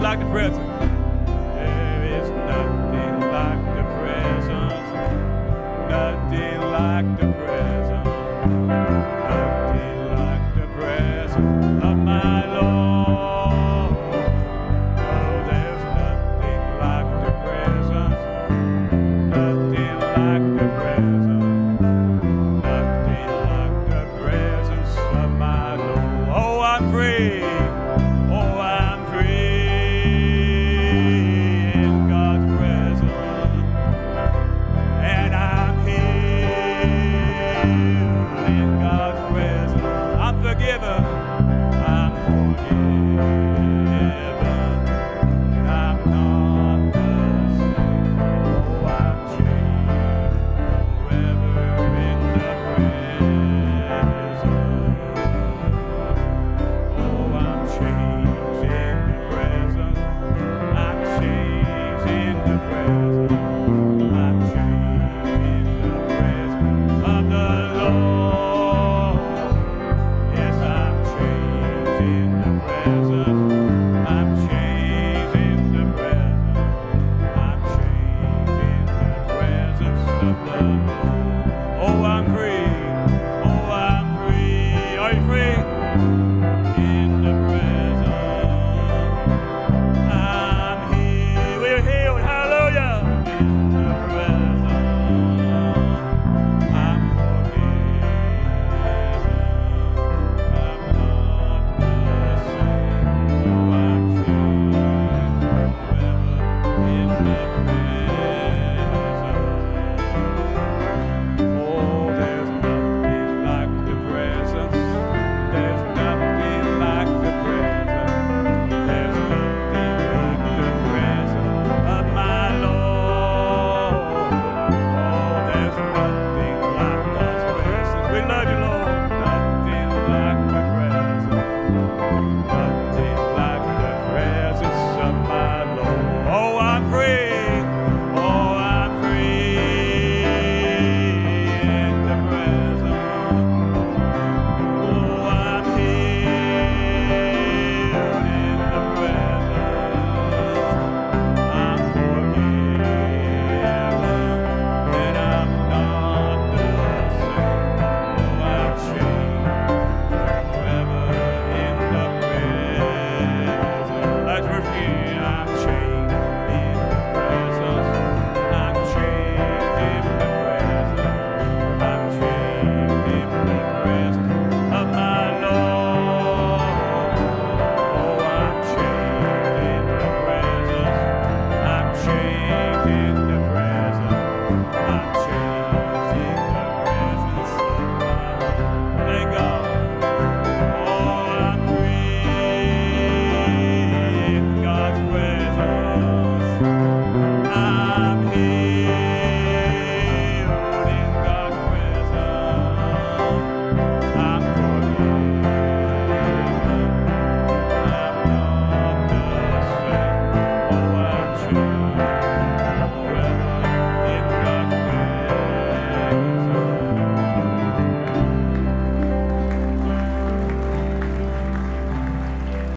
like the present. There is nothing like the presence. Nothing like the I'm forgiven. Thank you. Free.